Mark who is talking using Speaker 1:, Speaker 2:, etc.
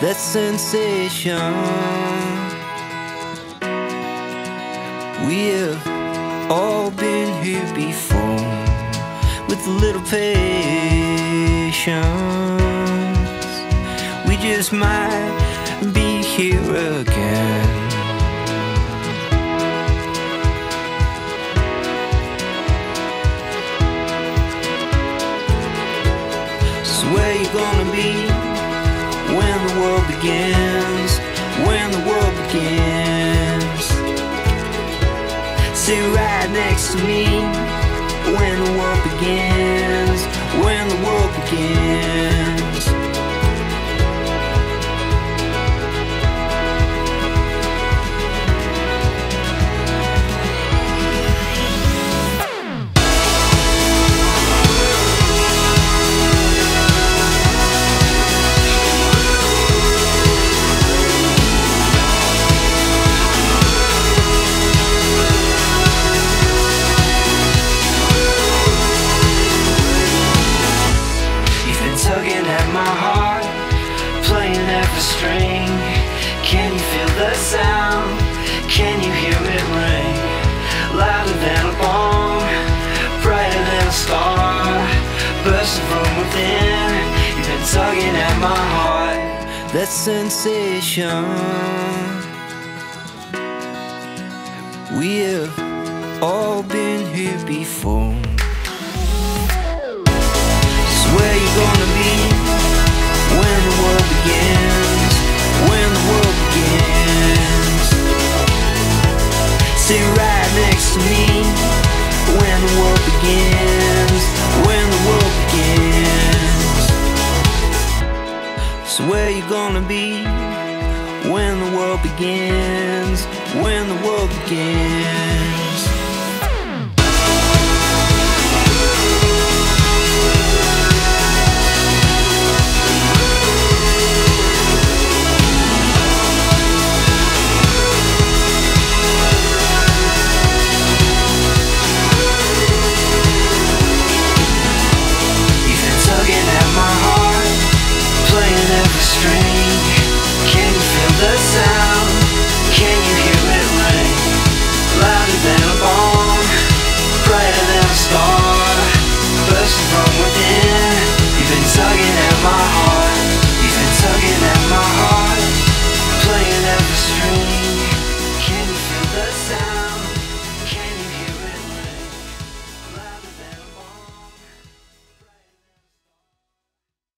Speaker 1: that sensation. We have all been here before with little patience. We just might be here again. So where you gonna be when the world begins? When the world begins. Sit right next to me when the world begins. When the world begins. Tugging at my heart, playing every string. Can you feel the sound? Can you hear it ring? Louder than a bomb, brighter than a star, bursting from within. You've been tugging at my heart. That sensation. We have all been here before. Gonna be when the world begins? When the world begins? Sit right next to me when the world begins. When the world begins. So where you gonna be when the world begins? When the world begins?